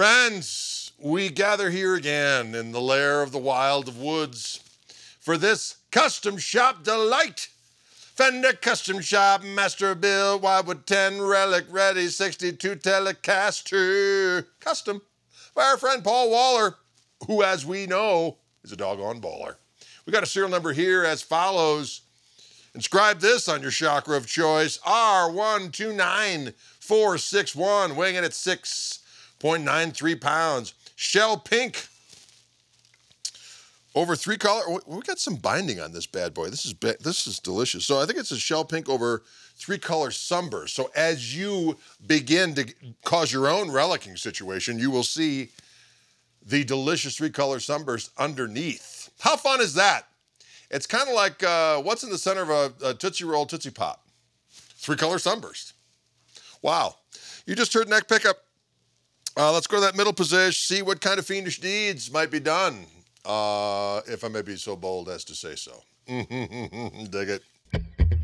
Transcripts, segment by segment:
Friends, we gather here again in the lair of the wild of woods for this custom shop delight. Fender Custom Shop, Masterbuilt, Wildwood 10, Relic Ready 62 Telecaster. Custom by our friend Paul Waller, who, as we know, is a doggone baller. We got a serial number here as follows. Inscribe this on your chakra of choice R129461, weighing in at 6.93 pounds. Shell pink. Over three color. We got some binding on this bad boy. This is this is delicious. So I think it's a shell pink over three color sunburst. So as you begin to cause your own relicking situation, you will see the delicious three color sunburst underneath. How fun is that? It's kind of like uh, what's in the center of a, a Tootsie Roll Tootsie Pop? Three color sunburst. Wow. You just heard neck pickup. Uh, let's go to that middle position, see what kind of fiendish deeds might be done, uh, if I may be so bold as to say so. Dig it.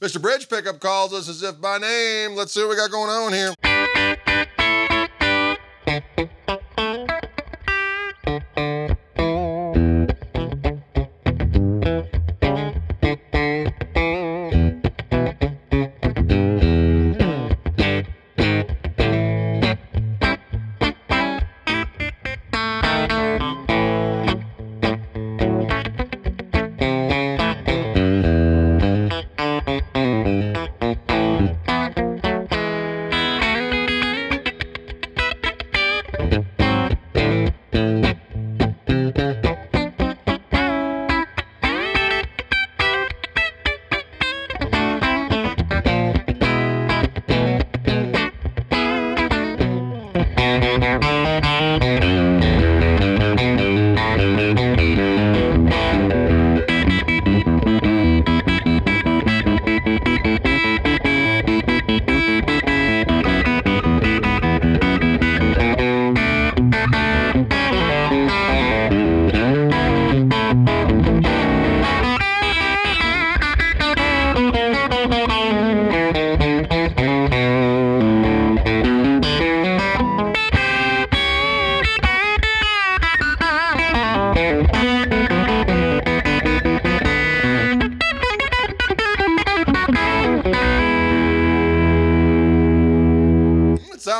Mr. Bridge pickup calls us as if by name. Let's see what we got going on here.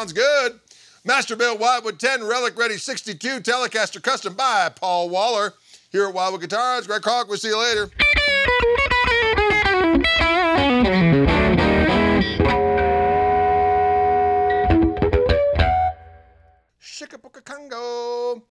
Sounds good. Masterbuilt Wildwood 10 Relic Ready 62 Telecaster Custom by Paul Waller. Here at Wildwood Guitars, Greg Koch. We'll see you later. Shikapuka Congo.